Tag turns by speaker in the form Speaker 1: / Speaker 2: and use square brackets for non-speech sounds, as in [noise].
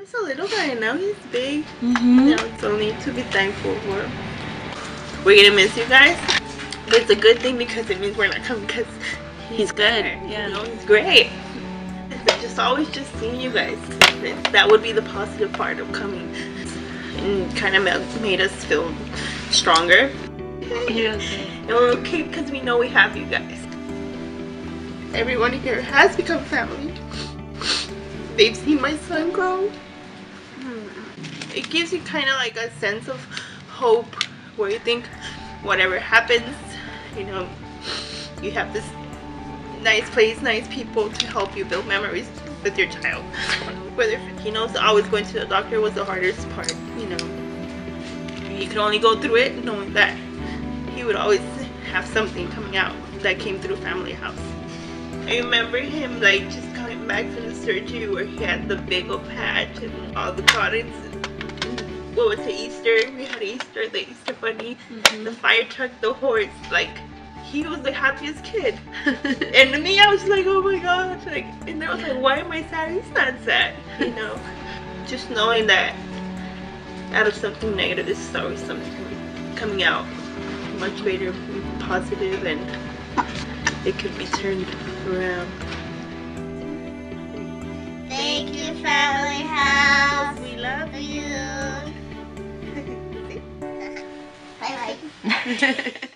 Speaker 1: He's a little guy and now he's big.
Speaker 2: Mm-hmm.
Speaker 1: Now it's only to be thankful for. We're gonna miss you guys. But it's a good thing because it means we're not coming because
Speaker 2: He's good.
Speaker 1: Yeah,
Speaker 2: Yeah.
Speaker 1: no, he's great. Just always just seeing you guys. That would be the positive part of coming. And kind of made us feel stronger.
Speaker 2: Yes.
Speaker 1: And we're okay because we know we have you guys. Everyone here has become family. They've seen my son grow. It gives you kind of like a sense of hope where you think whatever happens, you know, you have this nice place, nice people to help you build memories with your child. Whether he knows always going to the doctor was the hardest part, you know. You could only go through it knowing that he would always have something coming out that came through family house. I remember him like just coming back from the surgery where he had the big old patch and all the cottons. What was it, Easter? We had Easter, the Easter bunny, mm-hmm. the fire truck, the horse. Like, he was the happiest kid. [laughs] and to me, I was like, oh my gosh. Like, and I was like, why am I sad? He's not sad, you [laughs] know? Just knowing that out of something negative, this is always something coming out much greater, positive, and it could be turned around.
Speaker 3: Family House.
Speaker 1: We love
Speaker 3: you.
Speaker 1: you.
Speaker 3: Bye bye.